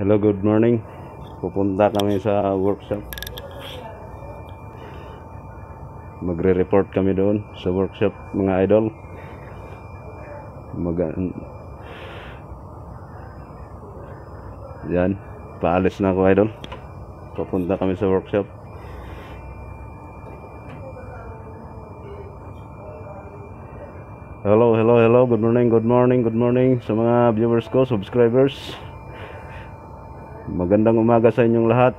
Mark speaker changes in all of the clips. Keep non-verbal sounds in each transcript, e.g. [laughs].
Speaker 1: Hello, good morning. Pupunta kami sa workshop. Magre-report kami doon sa workshop mga idol. Mag Yan, paalis na ako idol. Pupunta kami sa workshop. Hello, hello, hello. Good morning, good morning, good morning sa mga viewers ko, subscribers. Magandang umaga sa inyong lahat.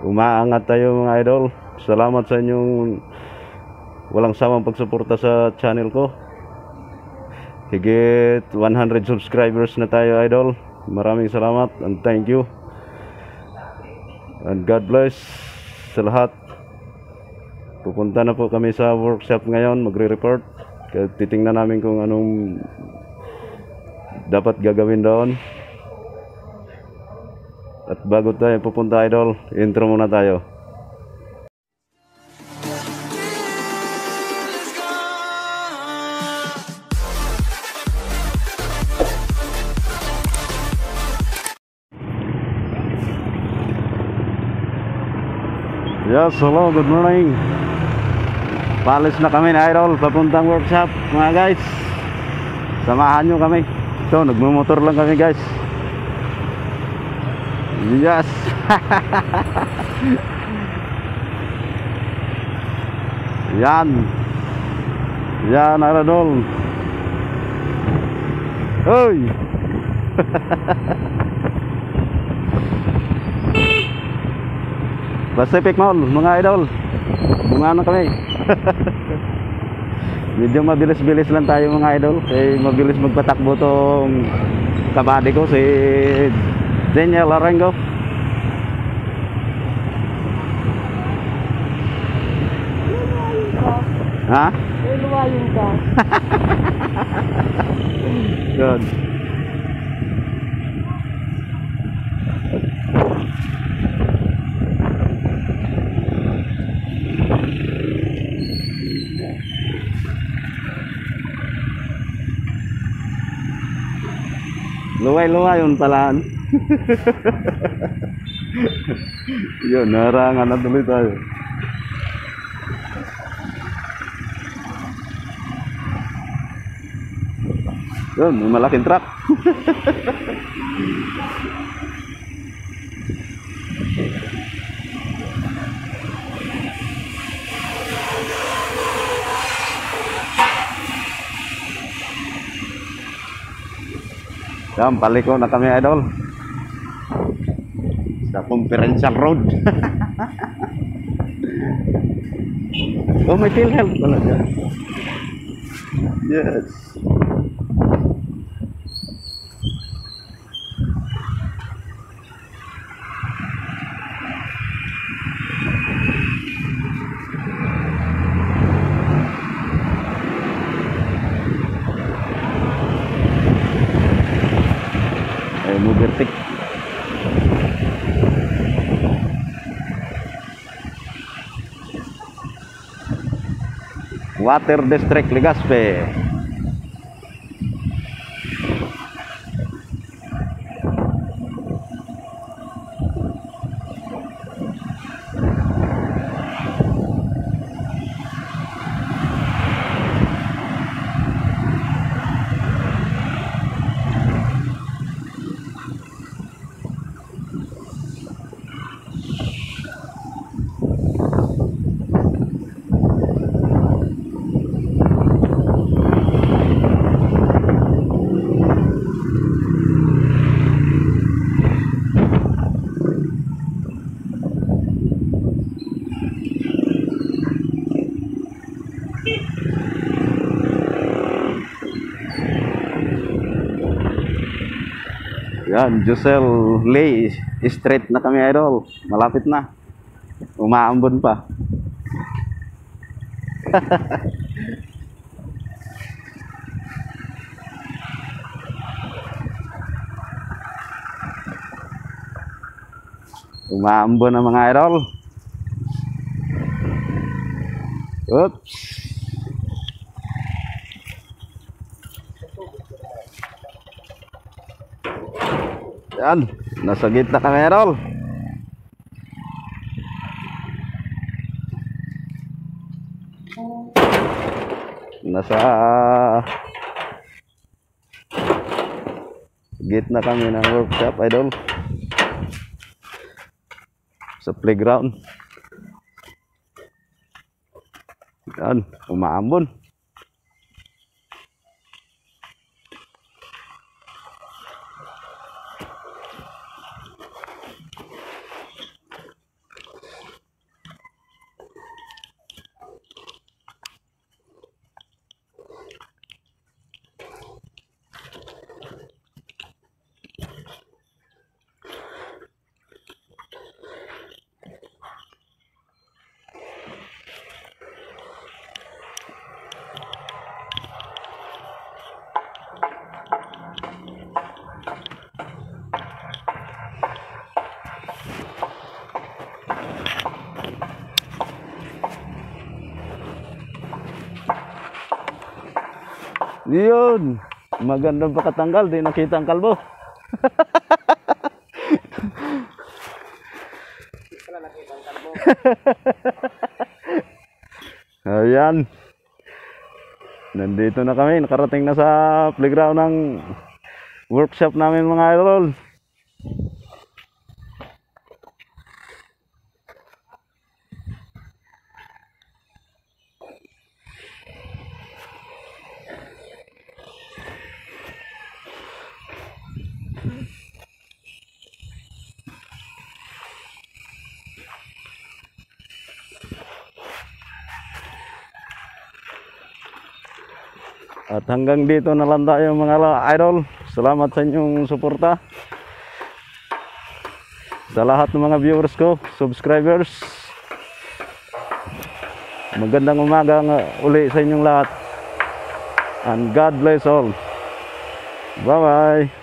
Speaker 1: Umaangat tayo mga idol. Salamat sa inyong walang sawang pagsuporta sa channel ko. Higit 100 subscribers na tayo idol. Maraming salamat and thank you. And God bless sa lahat. Pupunta na po kami sa workshop ngayon, magre-report. Titingnan namin kung anong dapat gagawin doon. At bago tayo pupunta idol, intro muna tayo. Yes, hello, good morning. Palis na kami na idol, papuntang workshop mga guys. Samahan nyo kami. So, nagmumotor lang kami guys. Yes. Yan. Yan, Aradol. Hoy. [laughs] Pacific Mall, mga idol. Bunga na kami. [laughs] Medyo mabilis-bilis lang tayo mga idol. Eh, mabilis magpatakbo tong kabady ko si Daniel
Speaker 2: Larango. Huh? [laughs]
Speaker 1: Good. Luway-luway yun pala. yun, narangan na tuloy tayo. Yun, may malaking truck. Yan, paliko na kami idol. Sa Conferential Road. [laughs] oh, may PhilHealth pala dyan. Yes. Mubertik. Water District Legazpi. Yan, Josel Lay Street na kami idol. Malapit na. Umaambon pa. [laughs] Umaambon na mga idol. Oops. Yan, nasa gitna kami, Errol. Nasa gitna kami ng workshop, idol. Sa playground. Yan, umaambon. Yun. Magandang pakatanggal. Di nakita ang kalbo. [laughs] Ayan. Nandito na kami. Nakarating na sa playground ng workshop namin mga idol. At hanggang dito na lang tayo mga idol. Salamat sa inyong suporta. Sa lahat ng mga viewers ko, subscribers. Magandang umaga uli sa inyong lahat. And God bless all. Bye-bye.